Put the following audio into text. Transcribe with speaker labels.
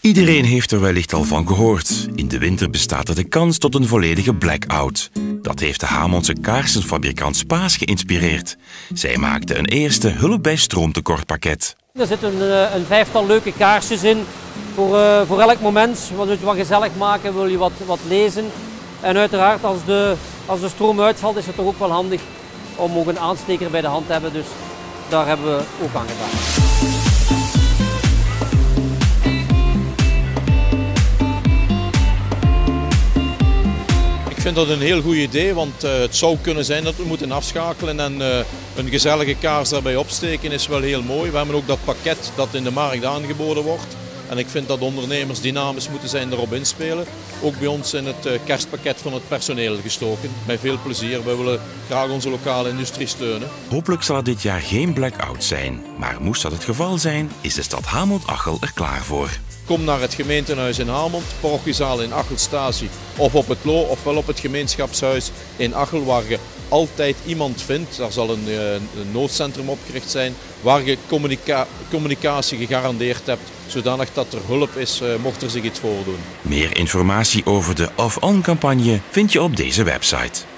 Speaker 1: Iedereen heeft er wellicht al van gehoord. In de winter bestaat er de kans tot een volledige blackout. Dat heeft de Hamondse kaarsenfabrikant Spaas geïnspireerd. Zij maakte een eerste hulp bij stroomtekortpakket.
Speaker 2: Er zitten een, eh, een vijftal leuke kaarsjes in voor, uh, voor elk moment. Wil je wat gezellig maken, wil je wat, wat lezen. En uiteraard als de, als de stroom uitvalt is het toch ook wel handig om ook een aansteker bij de hand te hebben. Dus daar hebben we ook aan gedaan.
Speaker 3: Ik vind dat een heel goed idee, want uh, het zou kunnen zijn dat we moeten afschakelen en uh, een gezellige kaars daarbij opsteken is wel heel mooi. We hebben ook dat pakket dat in de markt aangeboden wordt. En ik vind dat ondernemers dynamisch moeten zijn erop inspelen. Ook bij ons in het uh, kerstpakket van het personeel gestoken. Met veel plezier. Wij willen graag onze lokale industrie steunen.
Speaker 1: Hopelijk zal dit jaar geen blackout zijn. Maar moest dat het geval zijn, is de stad Hamond-Achel er klaar voor.
Speaker 3: Kom naar het gemeentehuis in Hamond, parochiezaal in Achelstatie of op het Lo ofwel op het gemeenschapshuis in Achel waar je altijd iemand vindt. Daar zal een, eh, een noodcentrum opgericht zijn waar je communica communicatie gegarandeerd hebt zodanig dat er hulp is uh, mocht er zich iets voordoen.
Speaker 1: Meer informatie over de Off-On campagne vind je op deze website.